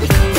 to be.